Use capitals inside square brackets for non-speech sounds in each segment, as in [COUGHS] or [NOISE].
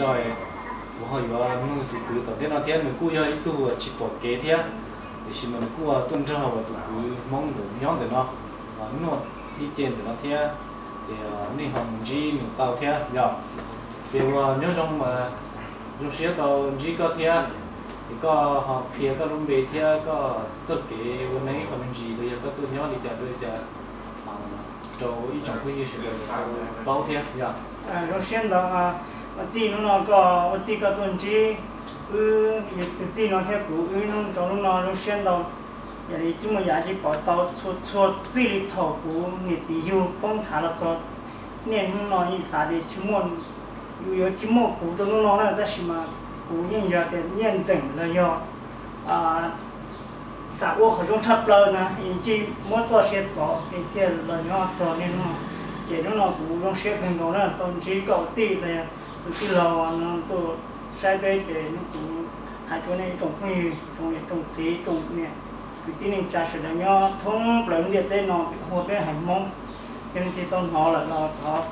trời của họ vừa nó tụ cứ tổ thế nào thế, mình cứ giờ ít tu chỉ bỏ kế thế thì xin mình cứ tuân theo và tụ cứ mong được nhóm được nó. Và nó đi tiền được nó thế thì ni hồng gì mình tàu thế nhở dạ. thì ờ, nhớ trong mà lúc xưa tàu gì có thế thì có họ kia, có lúc về thế có rất cái vấn đề hồng gì bây giờ có tụ nhóm đi chợ, bây giờ ờ, cho ý trong cái sự bao thế nhở dạ. à lúc xưa đó tin nó có tin có tuần chi ừ tin nó theo cũ ừ nó trong nó nó xưa đó giờ thì chúng mình giải chỉ bỏ tàu cho cho chỉ lý thầu cũ người chỉ yêu bông thả là cho nên nó như sao thì chúng mình yêu yêu chúng mình cũ đó nó là cái gì mà cũ nhân giờ thì nhân chứng là do à xã hội họ trong thấp lên nè chỉ muốn cho xe cho xe 走 thì tiền là nhỏ cho nên nó chỉ nó nó cũ trong xe gần đó là tuần chi cầu tỷ là tụi cái lò nó tụi sai về thì nó cũng hai chỗ này trồng huy trồng này trồng xí trồng này cái cái này trà sữa là thông lớn điện đây nó bị hồ bên hành mông cho nên thì tôi họ là lò thọ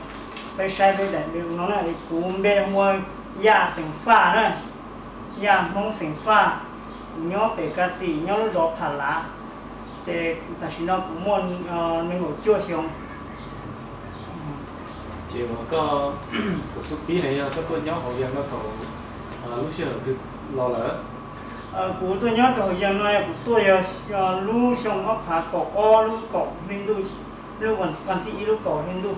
phải sai về đại biểu nó là cũng bên hoa ya dạ, sinh pha nữa. Dạ, ya mông sinh pha. Nhớ về cá gì nhớ nó rõ phá lá. Chế ta chỉ nó cũng muốn nên ngồi chua xong chỉ mà có tổ số bí này có tôi nhớ hậu dân nó thầu lúc xưa từ lo lỡ. Ờ của tôi nhớ hậu dân này của tôi là lúc xong ấp phá cổ o lúc hindu lúc còn còn thị lúc cổ hindu.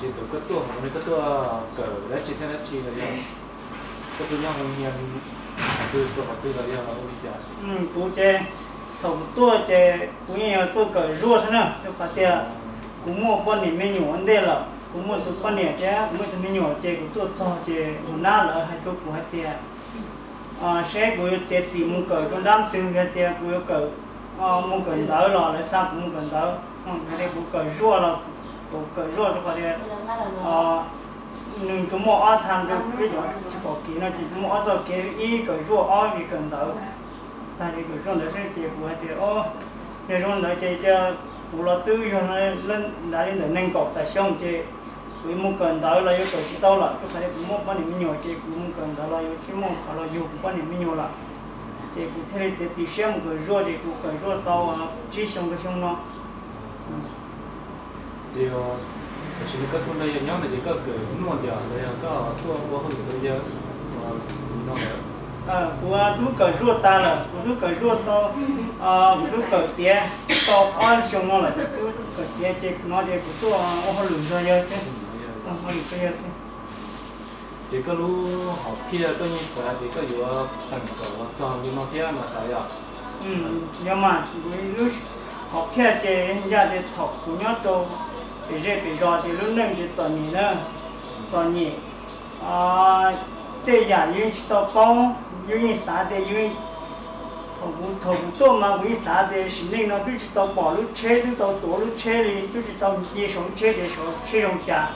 Chỉ tổ có tôi họ mới có tôi cờ đấy chỉ thế chỉ là có tôi nhớ hậu dân từ tôi học từ là gì là ôi trời ừ của chế thầu tôi chế của nhiều tôi cờ rùa thế nào tôi phát tiền cũng mua con này mới ăn đây là cũng mua tụi con này chứ cũng mua tụi mới nhỏ chứ cũng tôi cho chứ một năm là hai chục của hai tia à sẽ của chế chỉ mua cởi con đam từ cái tia của cởi à mua cởi đỡ là lại sao cũng mua cởi đỡ không cái này cũng cởi rùa là cũng cởi rùa cho phải đấy à nhưng chúng mua ăn tham cho cái chỗ chỉ có kỹ nó chỉ mua cho cái ý cởi rùa ăn vì cờ đỡ tại vì cởi rùa là sẽ chế của hai tia ô thì rùa nó chế cho cụ là tư cho nó lên đã lên để nâng cọp tại xong chứ quý mua cần đó là yêu cầu chỉ tao là cái phải cũng mua bao nhiêu nhiều chứ cũng mua cần đó là yêu chỉ mua khá là yêu cũng bao nhiêu nhiều là chứ cũng thế thì thì xem cái rồi thì cũng cái rồi tao chỉ xong cái xong nó. Thì chỉ có con này nhau này chỉ có cái mua giờ này có tua qua hơn tôi giờ nó à của lúc cái rồi ta là của lúc cái rồi tao à lúc cái tiền tao ăn xong nó là lúc cái tiền chứ nó thì cũng tao ăn hơn rồi giờ chứ. Ăn hơn rồi giờ chứ. Thì có lúc học kia có như sao thì có อยู่ thành cầu cho nhưng nó thế mà sao vậy ừ nhưng mà lúc học kia chứ nhà thì học cũng nhớ đâu thì dễ bị rồi thì lúc nâng thì cho nhỉ nữa cho nhỉ à để giả như chỉ tao bao như như啥的因为头部头部多嘛，为啥的？是那个就是到马路车就到道路车里，就是到街上车的时候车上家，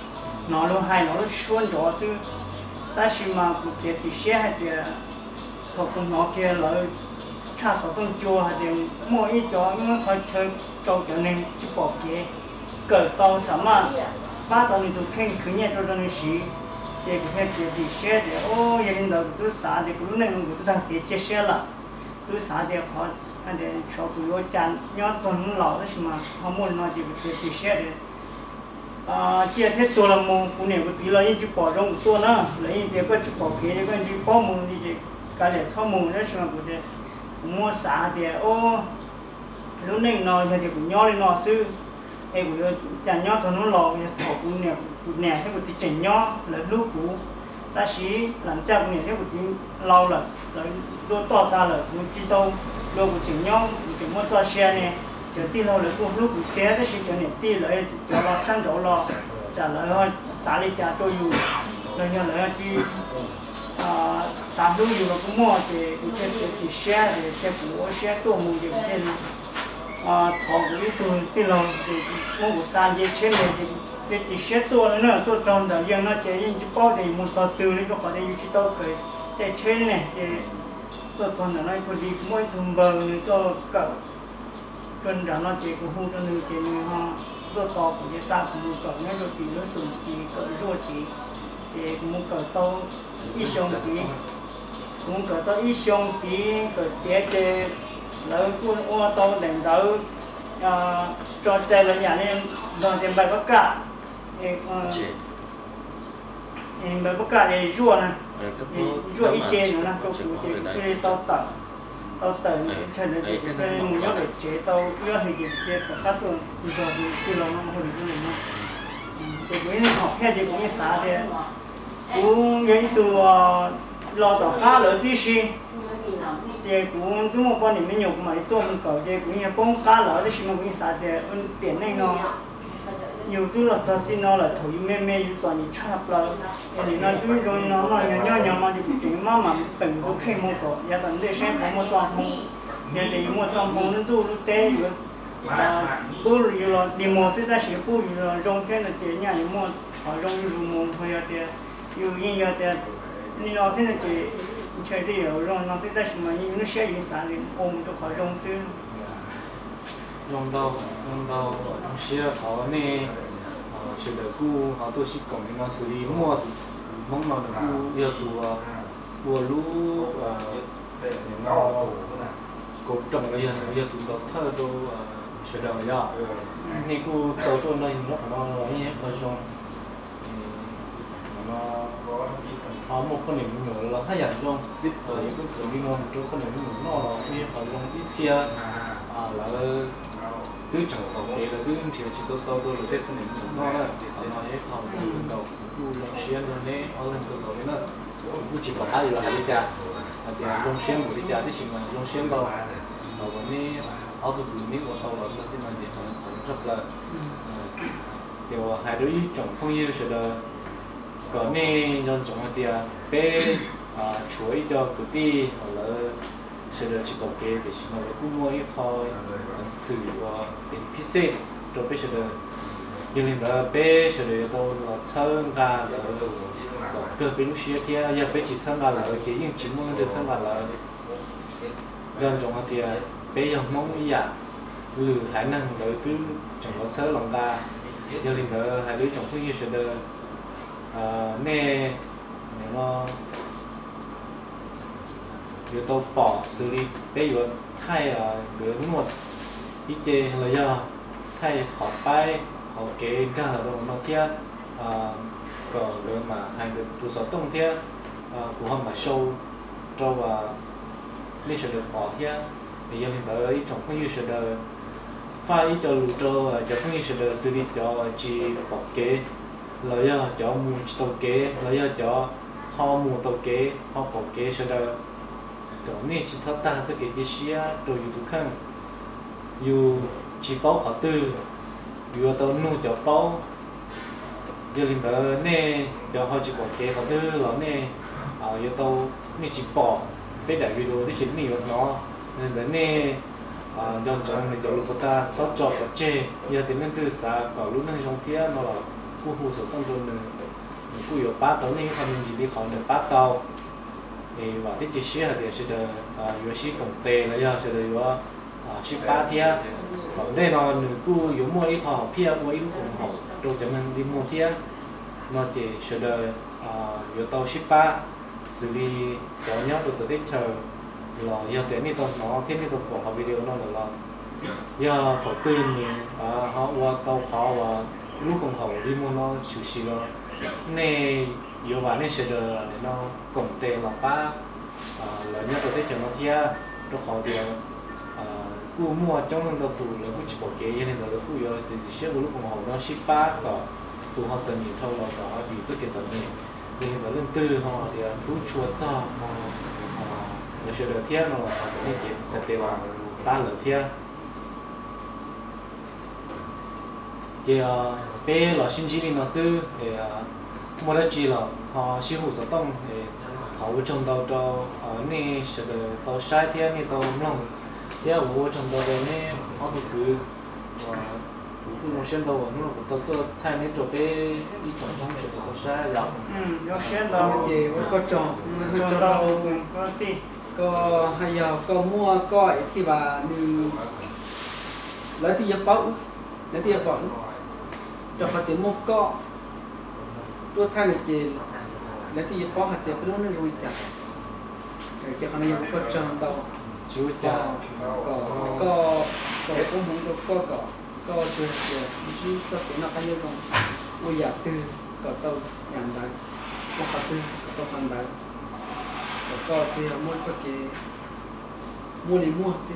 哪路还哪路穿着是，但是嘛不这这些还得头部哪个来差少动作还得摸一着，因为开车找个人去保洁，个到什么，把到你都看看见着这的事。 这个才这这些的哦，一领导都啥的，可能我都当别这些了，都啥的好，那的小朋友家要种老的什么，好么那这个这这些的。啊，这太多了么？姑娘，我知了，一就保证多呢，人一这个就保给这个就保么，你这干点草么那什么不的，么啥的哦，lúc này nó giờ thì cũng nhỏ lên nó sư Em cũng chả nhó cho nó lò thọ cũng nè nè thế của chị chả nhó là lúc cũ ta chỉ làm cha cũng nè thế của chị lâu là rồi đôi to ta là cũng chỉ tông đôi của chị nhó chị muốn cho xe nè chờ tin lâu là cũng lúc cũng té thế chỉ cho nè tin lại cho lo sang chỗ lo trả lời thôi xả đi trả cho dù rồi nhờ lời chỉ à sáng lúc dù là cũng mua thì cũng sẽ chỉ xe thì xe của xe tổ mù thì cũng sẽ Ờ, thọ cái tôi tí lồng thì mua một san dây trên này thì cái chỉ xe to nữa to tròn đó riêng nó, chỉ in chỉ bao thì một tờ từ này có phải là chỉ tao khởi chạy trên này thì to nó có đi mỗi thùng bờ này to cỡ cần đó nó chỉ có hút cho nên chỉ như ha to to của cái sa của một cỡ nó rồi thì nó sụn thì cỡ rồi thì chị cũng muốn cờ ít xong tí. Muốn cờ tàu ít xong tí cờ tiết lỡ quân ô tàu đánh đấu cho chơi là nhà nên đoàn tiền bài bất cả. Em bài bất cả thì rùa nè. Rùa ít chế nữa nè cho cụ chế cái tàu tàu tàu tàu chân là chế cái muốn nhớ để chế tàu nhớ thì chế chế cả các tuần rồi thì cái lòng nó hồi cái này thì cũng như học theo thì cũng như xã thì. Cũng những từ lo tàu cá lớn tí xí thì cũng chúng một con thì mới nhục mà tôi mình cầu thì cũng như bông cá lớn thì mà cũng xã thì tiền này nó nhiều thứ là cho chị nó là thổi mê mê như cho những chắp là thì nó thứ rồi nó nó nhỏ nhỏ nhỏ mà thì chuyện mà mà bệnh cũng khi mua cổ ya tận để xem có một trong không ya thì một trong không nó tu lúc tế rồi bố rồi là đi mua sẽ ta sẽ bố rồi trong thế là chế nhà mua họ trong như mua thôi thì yêu yên thì nó sẽ là chế chuyện đi ở rồi nó sẽ đặt mà những nó sẽ những sản phẩm ôm được khỏi trong sư lòng đầu lòng đầu trong sư họ nè ờ sư đầu cu họ tôi chỉ còn những sự lý mua mong nó đầu cu yêu tù của lũ những ngao cũng trồng cái gì bây giờ tụi tôi thơ tôi sửa đời ra nên cô tôi tôi đây nó nó nó như thế mà xong họ một con niệm nữa là hai dạng trong zip cái cửa đi ngon một con niệm nữa nó là như họ trong ít xe à là cứ chẳng có cái là cứ chỉ chỉ tôi tôi tôi là tết không định nó là nói hết họ chỉ đầu cứ lòng xuyên rồi nè họ lên từ đầu nó cứ chỉ có hai là hai cha là thì lòng xuyên một cha thì chỉ mà lòng xuyên đầu đầu cái này họ từ này của tàu là nó chỉ mà gì họ rất là thì hai đứa chồng không yêu sự là có nè nhân chúng ta tia bé à chuối cho cái đi hoặc là sẽ được chỉ có cái để chúng ta cũng mua ít thôi sử và cái PC cho bé sẽ được nhưng mà bé sẽ được đâu là chân gà là cơ bên lúc xưa tia giờ bé chỉ chân gà là cái những chỉ muốn được chân gà là nhân chúng ta tia bé giờ mong gì à ừ khả năng đối với chúng ta sớm lòng ta nhưng mà hai đứa chúng ta như sẽ được 어, 네, 내가 bỏ xử lý. Bây giờ thay là hướng một ý chế là do. Thay họ bay họ kế cả là đồng nó kia. Ờ, có lượng mà hành được tu sở tông kia. Ờ, của họ mà sâu cho và lý sử được bỏ kia. Thì giờ mình bởi trong cái như sử đời phải cho lù cho ờ, cho cái như sử đời xử lý cho chỉ bỏ kế lấy ờ, cho mua tàu kế, lấy ờ, cho họ mua tàu kế họ bỏ kế sau đó còn này chỉ sao ta sẽ cái gì xia rồi dù khăn. Dù chỉ bao họ tư, dù tàu nu cho bao giờ linh đó nè, cho họ chỉ bỏ kế họ tư là nè. À giờ tàu nè chỉ bỏ biết đại video đi xin nhiều nó. Nên đó nè à dòng dòng này cho lúc ta sót cho cái chế giờ thì mình từ xa vào lúc này trong tiếng nó là khu tăng yếu ba này gì đi khỏi được ba chỉ thì sẽ được là sẽ được ba yếu ít họ ít họ mình đi nó chỉ sẽ được yếu tàu ba xử lý được tới video nó là là do đầu tư mình họ qua tàu họ và lúc còn họ đi mua nó chủ sĩ rồi này yêu và sẽ được nó cộng tệ là ba là nhất là cái trường nó kia nó khó điều cú mua trong lần đầu tù là cú chỉ bỏ kế nên là cú yêu thì chỉ sẽ lúc còn họ nó ship ba có tù họ dần nhìn thâu là có bị rất cái dần này nên là lần tư họ thì phú chùa cho họ là sẽ được thiên nó là cái gì sẽ tệ là ta là thì bé là sinh chỉ nó sư thì mua đã chỉ là họ sư phụ sở tông thì họ vô trong đầu cho ở nè sẽ được tàu sai thì nè tàu nông thì ở vô trong đầu nè họ được cứ cũng không xem đâu nó cũng tàu tàu thay nè cho bé đi trong trong sẽ tàu sai rồi ừ nó xem đâu gì có trồng trồng đâu có tí có hay giờ có mua coi thì bà như lấy thì nhập bảo lấy thì nhập bảo cho phải tiền mua có tôi thay này chỉ lấy thì bỏ hạt tiền luôn rồi chả rồi chỉ còn là có tròn đâu chú có cha có có có cũng muốn được có có có chưa chưa chỉ có cái nó cái như không tư có tàu nhận đấy có hạt tư có phần đấy có thì là mua cho cái mua đi mua xí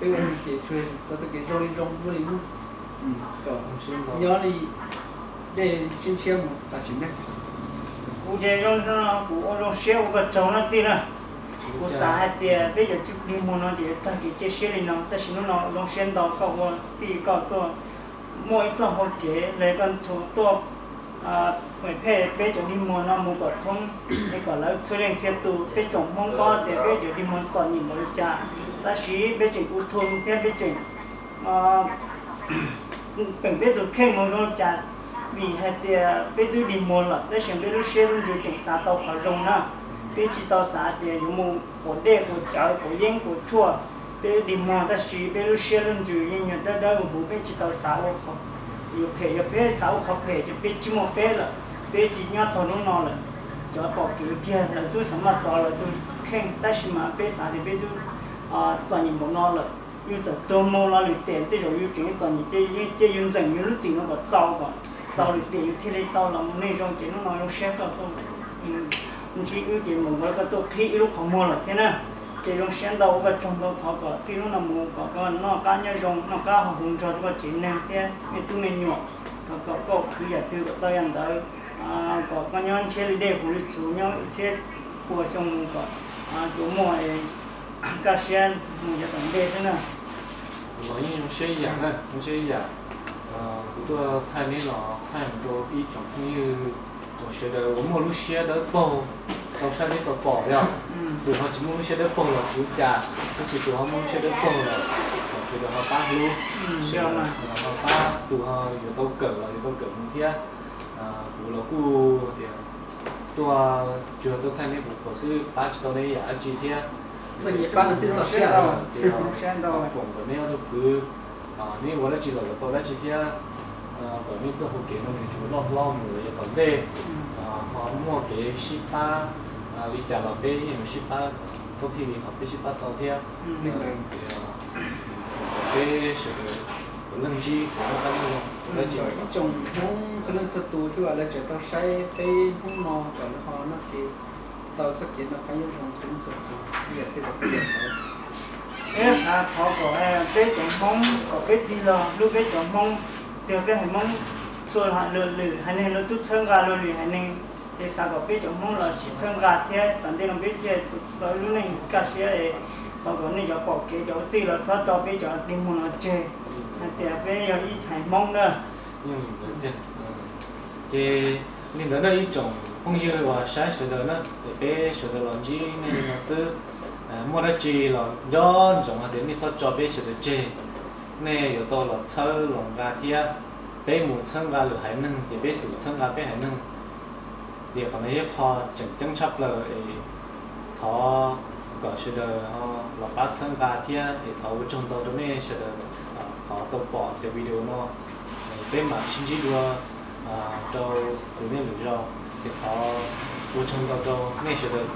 cái ông chị truyền sao tôi cái đi rong mua đi mua có nhớ đi. Để trên xe một ta chỉ biết cụ thể trong nó cụ trong xe của chồng nó tin à cụ xã hạt tiền bây giờ chụp đi mua nó để ta cái chế xe này nó ta xin nó trong xe đó có một tí có có mỗi trong một cái lấy con thủ to à phải phê bây giờ đi mua nó mua có thông. Cái có là số lượng xe tù bây giờ mong có để bây giờ đi mua chọn nhìn mới cha ta chỉ bây giờ cụ thôn theo bây giờ à bình bây khen mồ nó cha vì hệ ờ, thì bây giờ đi mồ là để xem bây giờ xe luôn rồi chỉnh sao tàu họ rong na bây chỉ tàu sao thì dùng mua của đê của cháo của yên của chua bây đi mồ ta xí bây giờ xe luôn rồi yên nhận đó đó của bây giờ tàu xã họ họ yêu phê yêu phê xã chỉ phê 就 bây chỉ mua phê là bây chỉ nhớ cho nó nó là cho bảo chủ kia là tôi sắm mà cho là tôi khen ta chỉ mà bây sao thì bây giờ à cho nhìn một nó là. 又在多么那里点的时候又这样，你这又这又怎又是怎那个糟糕，糟的点又贴了到了那种这种那种山高都，嗯，你这又这么个个都贴一路好么了，天呐，这种山道我个中到跑个，这种那么个个那干那种那干好红烧这个钱呢，天，你都没鸟，个个个可以对个到人头，啊，个个娘车里带回来煮娘一些，我像个啊，做么的，个山，我就准备着呢。我英语学一样的，同学语言，呃，不多看领导看很多比种朋友，我学的我某路学的包，到山里头包了，路上几某学的包了，回家，这些路上们学的包了，我学的好八十路，学了嘛，然后八路上又到狗了，又到狗那天，呃，过了过的，多觉得看那不合适，八几到那也几天。这一般的是少见的，见到的。我们要都看啊，你我来记得了，到来几天，呃，我们之后给那个就老老母也到嘞，啊，好莫给十八，啊，你家老辈因为十八，昨天好比十八到天，嗯，对啊，给是个不能去，不能干那种，来几种，从只能是多的话来接到晒被红毛，然后那个。到这边呢，还有种种种也这个不了解。cái à thọ có cái chống mong có cái đi lo lúc cái chống mong từ cái hành mong rồi hạ lừa lừa hành này nó tút chân gà lừa lừa hành này. Cái sao có cái chống mong là chỉ chân gà thế tận đây nó biết chơi rồi lúc này cả xe ấy. Tao có này cho bỏ cái chỗ tì là sao tao biết chỗ đi mua nó chơi thì cái giờ ít hành mong nữa nhưng ờ, cái nên đó là ít trồng có bế trọng mong có bế đi lò lúc bế trọng mong tiêu bế hành mong xua hạ lừa lử hành nên nó tút chân gà lừa lử hành nên để xã có bế trọng mong là chỉ chân gà thế tận đây là bế thế đó lúc này cả xe ấy tao có này cho bỏ kế cho tì là sao cho bế cho đi mua nó chơi để bế giờ ý chạy mong nữa nhưng mà thì nên đó là một种không như là sai sự đó nó để bé sự đó làm gì nên là sư mua ra chi là do trong hạt đến đi sao cho bé sự đó chơi nên有到了车龙嘎贴bé muốn chân ga lửa hải nâng thì bé sử chân ga bé hải nâng thì còn ấy họ chẳng chẳng chấp là thọ gọi sự đó là bắt chân ga贴thì thọ với trong đó đó nên sự đó họ tập bỏ cái video nó bên mà chính trị đua à đâu của sẽ được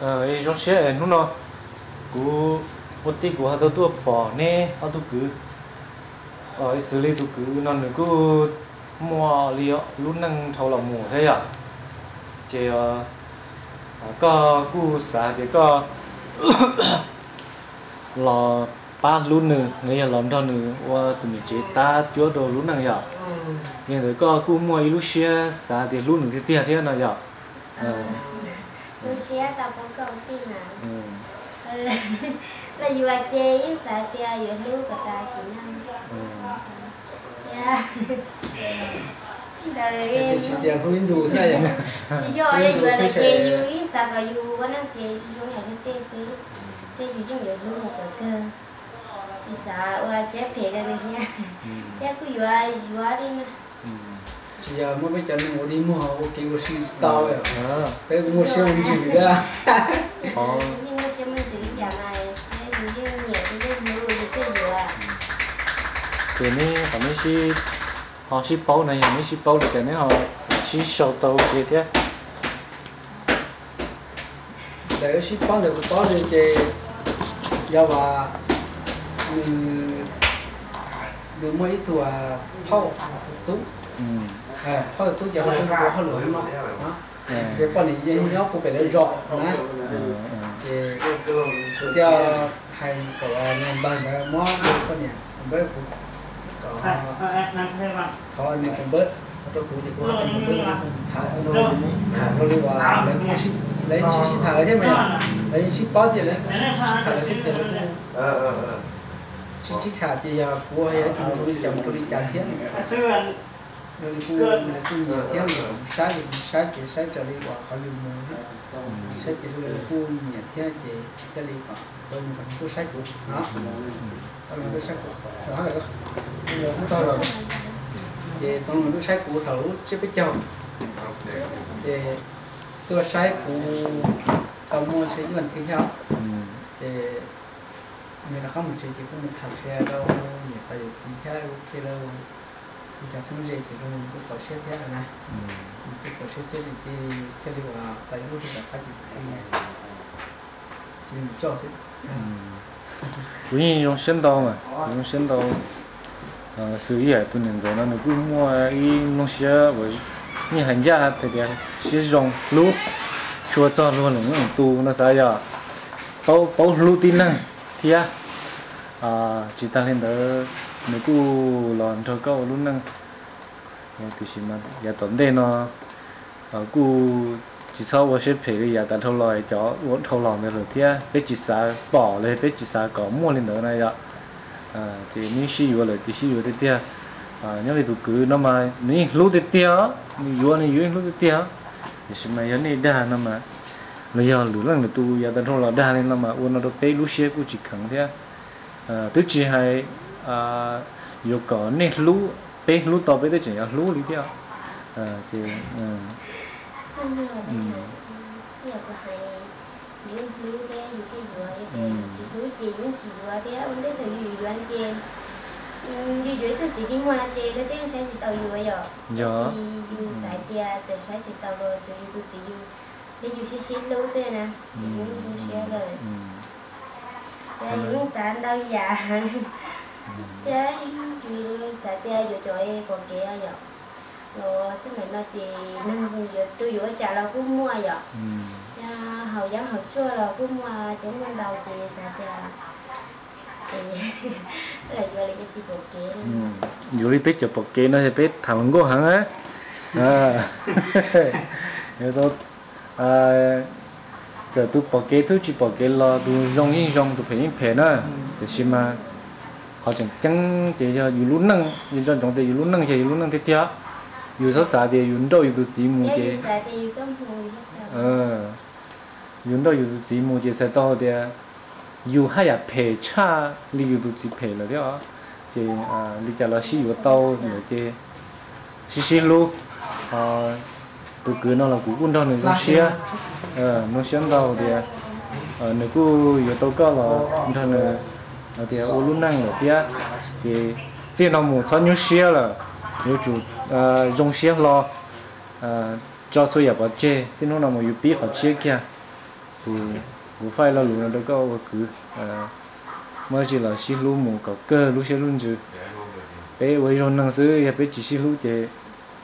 ờ nó một tí bỏ cứ ờ xử lý cứ nữa mua liệu lúc năng thâu lòng mua thế à chỉ ờ có thì có lò ba luôn nữa người nhà làm đâu nữa và tụi mình chỉ ta chúa đồ luôn năng vậy nhưng rồi có cú mua lúc xe xa thì luôn nữa thì tiền thế nào vậy lúc xe ta có cầu tin à là dù là chê với xã tia dù lưu của ta chỉ năm thì chỉ tiền không in đủ thế này chỉ do [LAUGHS] là dù là chê dù ý ta có dù có năng chê dù là cái tê xí. Tê dù trong dù lưu một cái cơ xã và sẽ phê ra nha. Thế cứ dù ai dù ai đi mà chỉ giờ mới giờ nó đi mua họ kêu cái gì tao vậy cái mua xe mình chỉ ra. [LAUGHS] Nhưng mà xe mình chỉ giảm này dù như nhẹ cái lưu thì cái dù à thì này họ mới xí họ xí bao này mới xí bao được cái này họ xí sầu tàu kia thế để ship bán được có lên chế do và được mấy tuổi phao tú ừ à phao tú giờ không có phao lửa nó cái con này dễ nhóc cũng phải lấy rõ nè thì theo hay của nhân ban đã mót con nhà bớt có. có nên cũng bớt tôi cũng thì cũng không bớt thả nó thả nó đi vào lấy ship lấy ship thả thế mà lấy ship có gì lấy. Thả lấy. Ship thì chỉ chỉ trả thì phù hay chúng tôi chậm tôi đi trả thiên người phù người phù nhiều thiên rồi sai thì sai chỉ sai trả đi quả khó nữa sai chỉ người phù nhiều thiên chỉ trả đi tôi mình cũng sai cũng đó. tôi mình cũng sai cũng đó là đó. Bây rồi. Tôi mình cũng sai cũng thấu chứ biết chồng tôi sai cũng tao mua sẽ với mình thi nhau mình là không một chuyện chỉ có mình thảo xe đâu mình phải chỉ theo ok đâu mình chẳng xong gì thì mình cũng thảo xe theo này mình thảo xe chơi thì theo đi vào tại lúc thì phải thì thì mình cho sẽ cũng như trong sinh đầu mà trong sinh đầu sự ý là tôi nhận rồi nó cứ mua cái nông xe với như hành gia thì cái sẽ dùng lúa chua cho luôn là những tu nó sao giờ bao bao lúa tin thì à à chỉ ta lên đó nếu cô lòn cho câu luôn năng ờ, thì xin mà giờ tuần đây nó ờ, à cứ chỉ sau tôi sẽ phải cái giờ ta thâu lòi cho vẫn thâu lòng được rồi thì à biết chỉ sa bỏ lên biết chỉ sa có mua lên đó này giờ à thì mình xí dụng là thì xí dụng thế kia à nhớ thì tụ cứ nó mà, ní lúc thế kia ní yuan ní yuan lúc thế kia thì xin mà giờ này đa nó mà bây giờ lúa là tụ giờ ta thâu là đa lên nó mà uốn nó được bé lúa xe cũng chỉ cần thế à tức chỉ hay à yêu có nên lúa bé lúa to bé tới chỉ là lúa đi theo à thì ừ. Ừ. Giờ cái cái như dưới từ chỉ đi mua anh chị đấy tiếng sẽ chỉ tàu vừa rồi Dạ. chỉ dù sai tia chỉ sai chỉ tàu rồi chỉ từ chỉ dù để dù xí xí lâu thế nè. Những dù xe rồi. Ừ. Thế những sáng đâu già thế dù sai tia dù cho em còn kia rồi rồi xin mày nói chị nên giờ tôi vừa trả là cũng mua rồi ừ. Dạ, hầu giống hầu chua là cũng mà chúng ban đầu sao thì thì [LAUGHS] là là cái chị bộ kế ừ. Đi biết cho bọc kế nó sẽ biết thằng có hẳn á à [LAUGHS] giờ tôi à giờ tôi bọc kế tôi chỉ bọc kế là tôi dùng yên dùng tôi phải yên phê nữa thì xin mà họ chẳng chẳng để cho dù lúc năng dù cho chúng tôi dù lúc năng thì dù lúc năng thì tiếc dù sao sao thì dù đâu dù tôi chỉ mua cái cái thì ờ dùng đâu dùng chỉ mua chỉ sẽ to thì dù hay là phe cha li dùng tu chỉ phe là đó thì à li cho là xí dùng tàu nữa thì xí xí lu à tu cứ nó là cú quân đâu trong xía ờ nó xuyên đâu thì ờ nếu cú dùng tàu cao là nó nữa thì ô lu năng rồi thì thì chỉ nó mua cho nhiều xía là nhiều chủ à dùng xía lo à cho tôi nhập vào chơi thì nó là một yếu bí họ chia kia. Thì cũng phải là luôn đó có cứ à mới chỉ là xin lu một cái cơ lu xin luôn chứ. Bé với rồi năng sư ya bé chỉ xin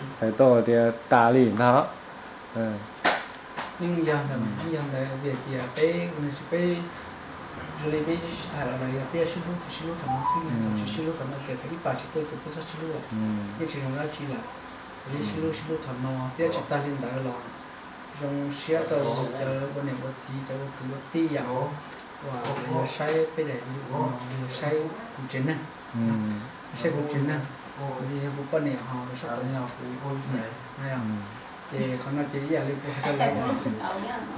lu chơi tại to thì ta liền đó à nhưng giờ là nhưng giờ là về thì bé mình sẽ bé rồi bé à là là bé xin lúc thì xin lúc thằng nó xin thì xin lúc thằng nó chơi thì bà chỉ tôi tôi có xin lúc ừ cái chuyện đó chỉ là thì xin lúc xin lúc thằng nó bé chỉ ta lên đại là trong xe tàu giờ bên này có gì cho cứ có tí dạo và vừa sai bây giờ vừa sai cũng chính nè ừ sai cũng chính nè thì cũng bên này họ sắp tới nhau cũng hay à thì còn nó chỉ là liên quan tới lại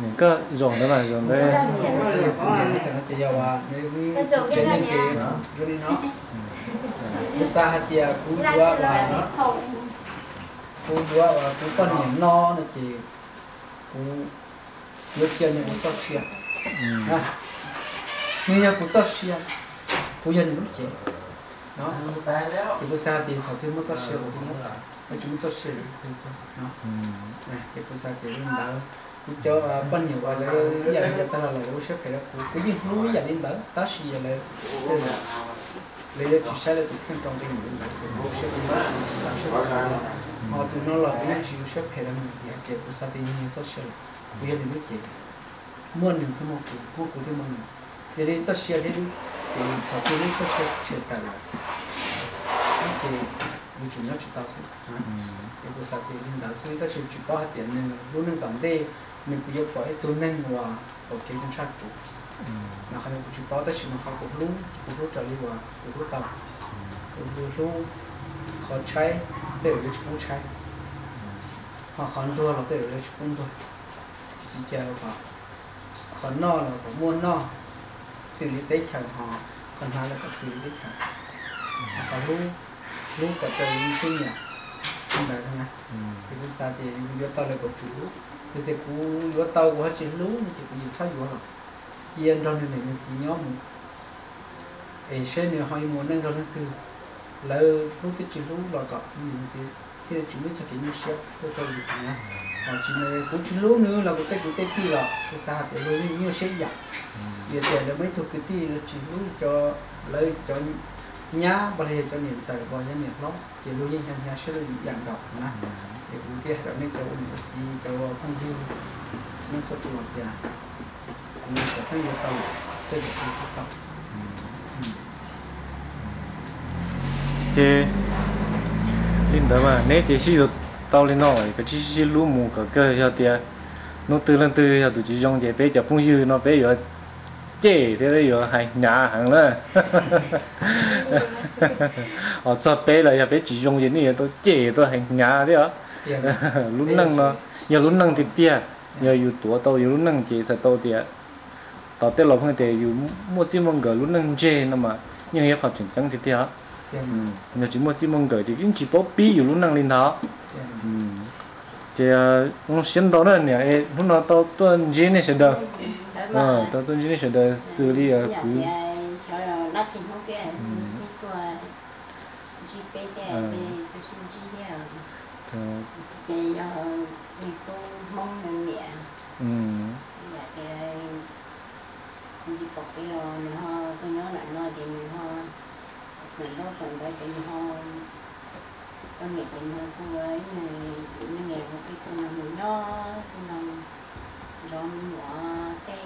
những cái dòng đó là dòng đấy nó chỉ là nếu trên những cái rồi nó usaha hati aku dua là aku dua là aku con niệm no nó chỉ aku lúc chơi những cho xia như nhà aku cho xia aku dân lúc đó. Thì bữa sau thì thầu thêm một chút xíu thì nó nói chung chút xíu thì nó này thì bữa sau thì lên đỡ cũng cho bao nhiêu gọi là giờ giờ ta là lại sẽ phải là cũng như núi giờ lên đỡ ta chỉ là là lấy chỉ sai là tụi khen trong mình cũng sẽ cũng xuất họ tụi nó là cái sẽ phải là mình giờ thì bữa sau thì nhiều chút xíu bây giờ đừng có mua những cái một củ mua củ thì mua thì đến chút xíu 이 저기를 설치했다가 이제 미주나 주다서 이거 사기는 나서니까 좀 주다 때는 노는 건데 mình bây giờ phải tuân nên và ở cái công sát chủ mà khi mình chụp bao ta chỉ mà không cũng luôn cũng luôn trở đi và cũng luôn tập cũng luôn luôn khó cháy để được chúng cháy mà khó đua là để được chúng thôi chỉ chờ và khó no là có muốn no xử lý tế chẳng họ còn hai là có xử lý tế chẳng họ lúc lúc cả trời như thế nhỉ không phải thôi nè thì lúc sau thì biết tao là có chủ thì thì cú lúa tàu của chỉ lú mà chỉ có gì sao lúa rồi chỉ ăn rau này mình chỉ nhóm ấy sẽ nữa họ muốn ăn rau này từ. Lỡ lúc cái chỉ lú là có mình chỉ thì chúng mình sẽ cái như xếp cho cho được nhá họ chỉ là cũng chỉ lú nữa là cái cái cái kia là cái sao thì lú như nhiều xếp giả giờ thì là mấy thuộc cái tí là chỉ lú cho lấy cho nhá bao giờ cho niệm sai bao giờ niệm lắm chỉ lú như hàng nhà sẽ được dạng đọc nè để cũng kia rồi nên cho ông chị cho không dư xin số tiền tiền mình có sang nhiều tàu tới được cái tàu. Thế linh đó mà nếu thì sử tao lên nói cái chỉ chỉ lú mù cái cơ hiệu tiền nó từ lần từ hiệu tụi chỉ dùng để bé giờ phong dư nó bé giờ chế thế đấy giờ hay nhà hàng nữa họ cho bé giờ bé chỉ dùng gì nữa tôi chế tôi hành nhà đấy á lún năng nó giờ lún năng thì tiền giờ yếu tuổi tao yếu lún năng chế sao tao tiền tao tết lộc hơn thì yêu mua chim mông gờ lún năng chế nữa mà nhưng mà học triển chẳng thì ừ, lên 嗯，那只么子么个，就因只包比有路能领导。Thì ông xin đó nữa nè lúc nào tao tuần gì này sẽ được ờ tao tuần gì này sẽ được xử lý ở cứ thì giờ mình cô mong mình nhẹ ừ dạ cái đi bọc cái rồi mình ho tôi nhớ lại nói thì mình ho mình đó phần đây thì mình ho con nghĩ thì mình cô ấy này, chị mới nghe một cái con nằm mình nhó con nào rồi mình bỏ cây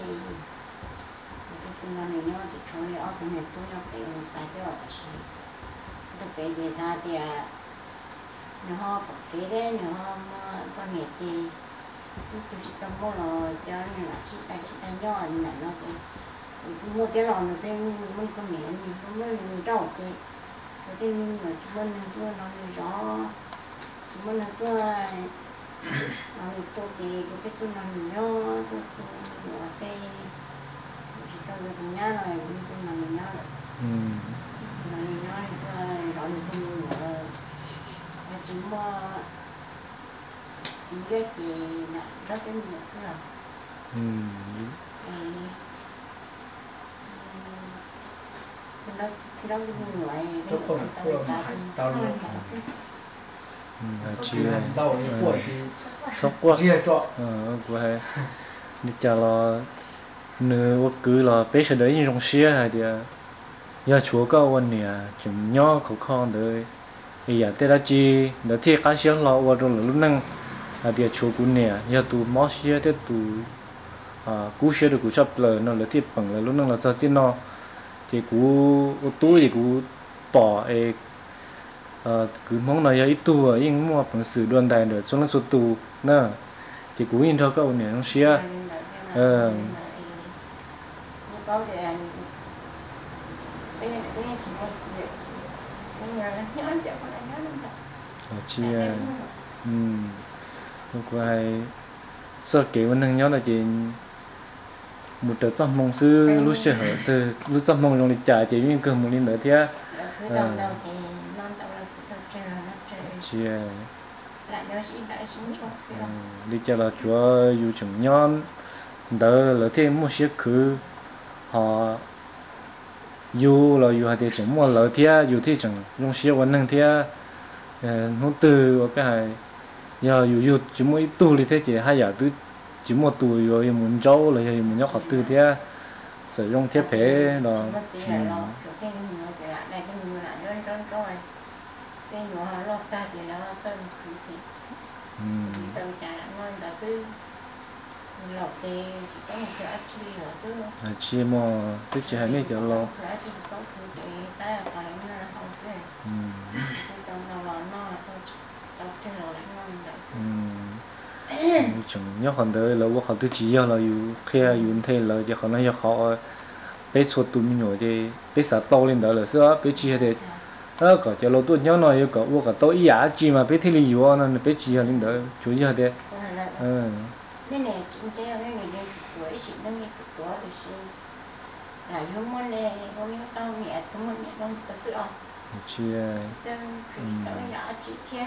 cái con nằm mình nhó thì thôi ở cái này, tôi nhó cái sai cái ở đó tôi phải về ra thì à nó ho bọc cái đấy, nó ho con nhẹ thì tôi chỉ tâm bố là cho nên là chị ta chị ta nhỏ như này nó thì mua cái lò nó cái mình con nhẹ mình cũng mới rau thì cái cái mình mà chúng mình cứ nó như gió chúng mình cứ nó tôi thì cái cái nó nhỏ tôi tôi cái chỉ tao được nhá rồi tôi nó nhỏ rồi. Nó nhỏ thì tôi rồi mình không chỉ mua xí cái thì rất cái nhiều rồi ừ khi đó khi đó cái ngoài Tôi không phải của hải tàu luôn ừ chị tàu này của thì sốc quá chia cho ờ của hay đi chả là nữ cứ là bé sẽ đấy trong xe hay thì giờ chúa có vấn nè chúng nhỏ khó khăn đấy thì giờ tết chi nó thiệt cá sáng lo vào rồi lúc năng à thì chúa cũng nè giờ tụ mót xe tết tụ à cú xe được cú chấp lời nó là thiệt bằng là lúc năng là sao chứ nó thì cú túi thì cú bỏ ấy ờ cứ mong là ít tu ở nhưng mà bằng sự đoàn đại được cho nó số tu nè. Thì cú in cho các ông này nó ờ. anh có lại nhớ lắm ờ à ừ. Lúc này sợ kể vấn năng nhớ là chị một đợt trong mong sư lúc sẽ hở từ lúc trong mong lịch trả chỉ những cơ một linh nữa thế nó trời chị à cho ừ, đi cho là chúa yêu chừng nhon. Đỡ là thêm một chiếc cứ họ yêu là yêu hai thì chẳng mua lỡ thia yêu thì chẳng dùng xe vẫn năng thia nó từ cái hay giờ yêu yêu chỉ mua tu thì thế chỉ hai giờ tu chỉ mua tu yêu yêu muốn trâu là yêu muốn nhóc học từ thia sử dụng thiết kế đó. Cái người lại đây cái người lại đó xứ chẳng nhớ còn đỡ là what họ tự chỉ là yêu khi yêu thế là chỉ họ nói họ bé chuột tụi mình nhồi thì bé sợ to lên đó là sữa bé chỉ thì đó có cho lâu tuổi nhớ nói yêu có wo có to ý à chỉ mà bé thì lý do nó bé chỉ lên đó chủ yếu thì ừ nên này chính chế nên này nên tuổi chỉ nên cái tuổi thì sự là không muốn này không muốn tao nhẹ không muốn nhẹ không có sự không? Chỉ chân thì tao nhả chỉ thế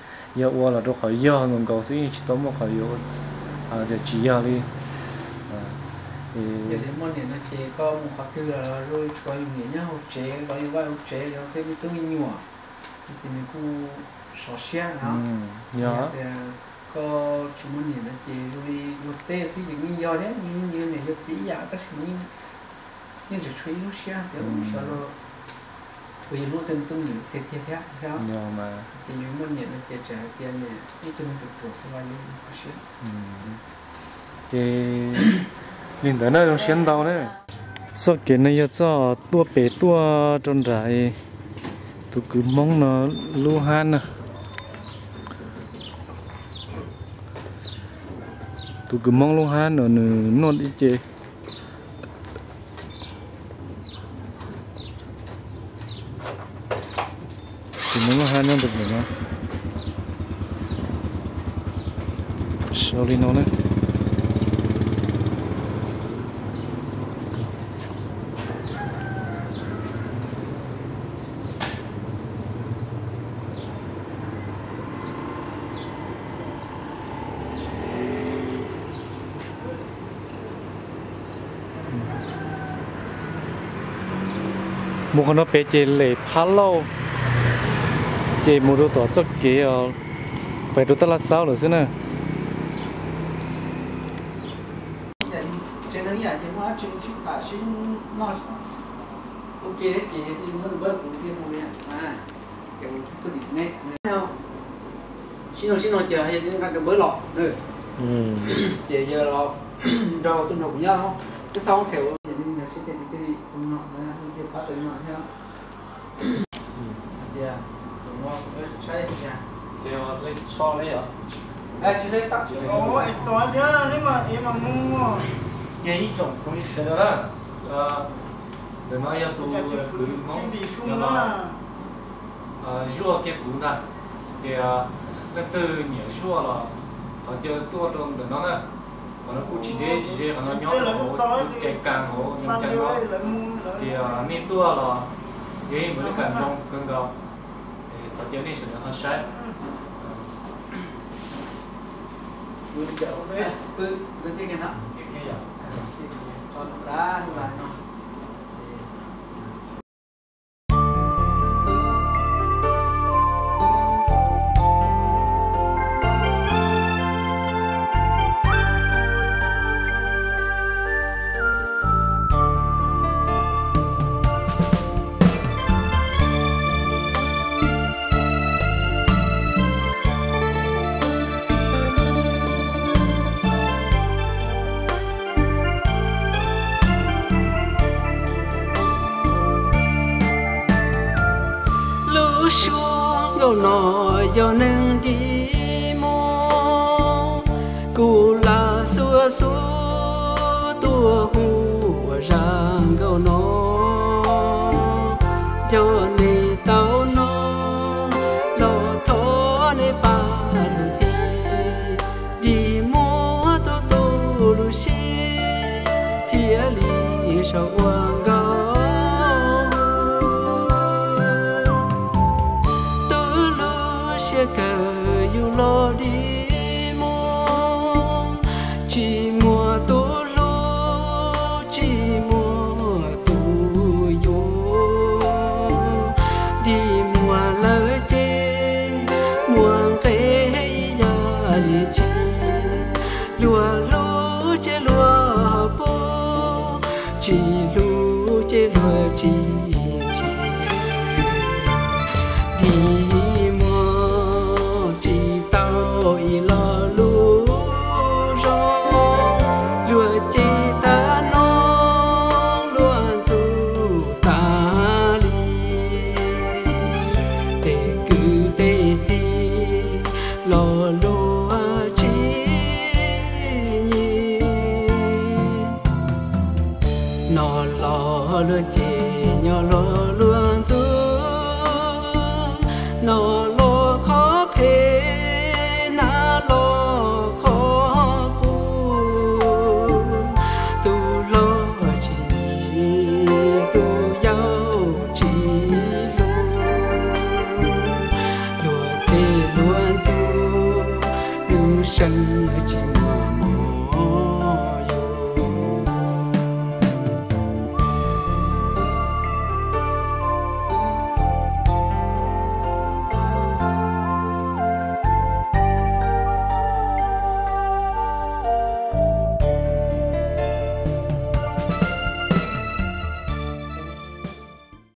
đâu một khỏi giờ à giờ chỉ giờ đi. Thì để món này nó chế có một phát tư là rồi cho dùng nhẹ nhá hộp chế có những nó nó nhỏ. Có chúng mình nhìn nó chế rồi một tê sử dụng như do đấy như như này cho chỉ giả các sự như như chỉ chơi lúc xe thì cũng sợ rồi vì lúc tên tôi nhìn tiếp tiếp theo theo nhỏ mà thì những món nhìn nó chế trả tiền này ít mình được tổ sẽ bao nhiêu phát triển thì [COUGHS] linh tới nơi trong xuyên đầu đấy. Sau cái này giờ cho tua bể tua trong trại tôi cứ mong nó lưu han nè tôi cứ mong lưu han nó nó đi chơi thì nó hai nó được nữa sao đi nó nữa một nó bé chế lệ phá lâu sao nữa xí nè trên đó nhà trên hóa trên chút cả xin nó ok chị thì mới bớt cũng kia một nha à kiểu chút tôi định nè xin lỗi xin lỗi chờ hay những cái bớt lọ ừ. Chị giờ lọ rồi tôi nộp nhau cái sau kiểu thì mình sẽ cái cái không nọ nữa cái phát triển nọ theo dạ đúng không cái sai nha thì so đấy hả à chị thấy tắt ồ ít toán chứ nếu mà em mà mua. Cái trồng không biết thế đó. Là để mà yêu tu cứ mong cho nó mà rùa cái cú ta thì cái từ nhiều rùa là họ chơi tua trong để nó nè còn nó cũng chỉ để chỉ để nó nhỏ hồ cái càng hồ nhưng chẳng nó thì nên tua là cái mới càng trong cơn gạo họ chơi nên sẽ nó sai vừa chợ với cứ cứ cái cái nào cái cái ni tao nói lo lúa